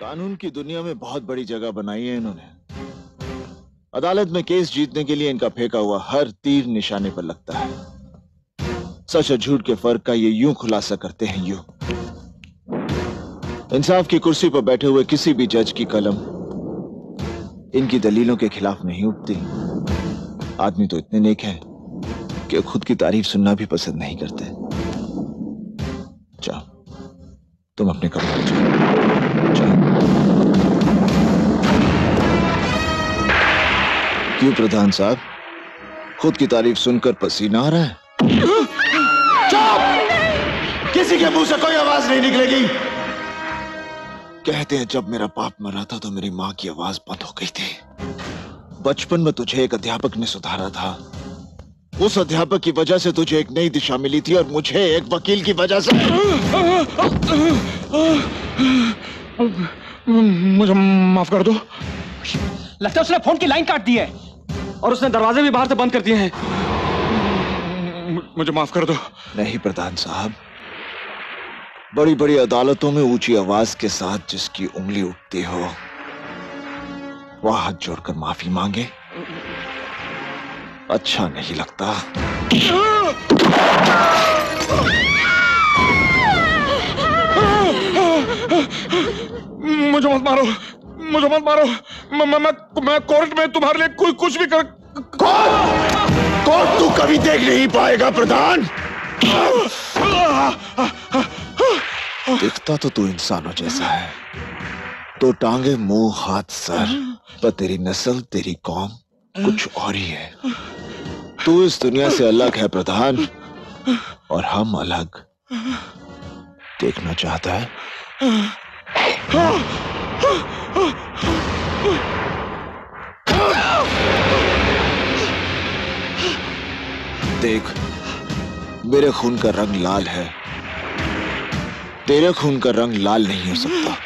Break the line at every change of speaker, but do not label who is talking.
कानून की दुनिया में बहुत बड़ी जगह बनाई है इन्होंने। अदालत में केस जीतने के लिए इनका फेंका हुआ हर तीर निशाने पर लगता है। सच और झूठ के फ़र्क का ये यूँ खुलासा करते हैं यूँ। इंसाफ की कुर्सी पर बैठे हुए किसी भी जज की कलम इनकी दलीलों के खिलाफ नहीं उठती। आदमी तो इतने नेक हैं कि खुद की तारीफ़ सुनना भी पसंद नहीं करते। जाओ। तुम अपने कमरे जाओ। जाओ क्यों प्रधान साहब? खुद की तारीफ़ सुनकर पसीना आ रहा है। चुप! किसी के मुँह से कोई आवाज़ नहीं निकलेगी। कहते हैं, जब मेरा बाप मरा था तो मेरी माँ की आवाज़ बंद हो गई थी। बचपन में तुझे एक अध्यापक ने सुधारा था। उस अध्यापक की वजह से तुझे एक नई दिशा मिली थी और मुझे एक वकील की वजह से।
मुझे माफ़ कर दो।
लगता है उसने फ़ोन की लाइन काट दी है
और उसने दरवाजे भी बाहर से बंद कर दिए हैं। मुझे माफ़ कर दो।
नहीं प्रधान साहब बड़ी बड़ी अदालतों में ऊँची आवाज़ के साथ जिसकी उंगली उठती हो वह हाथ जोड़कर माफ़ी मांगे। अच्छा नहीं लगता।
मुझे मत मारो। मुझे मत मारो। मैं मैं मैं, मैं कोर्ट में तुम्हारे लिए कोई कुछ भी कर
कोर्ट? कोर्ट तू कभी देख नहीं पाएगा प्रधान। दिखता तो तू इंसानों जैसा है। तो टांगे मुँह हाथ सर। पर तेरी नस्ल तेरी कौम कुछ और ही है। तू इस दुनिया से अलग है प्रधान। और हम अलग। देखना चाहता है? देख, मेरे खून का रंग लाल है। तेरे खून का रंग लाल नहीं हो सकता।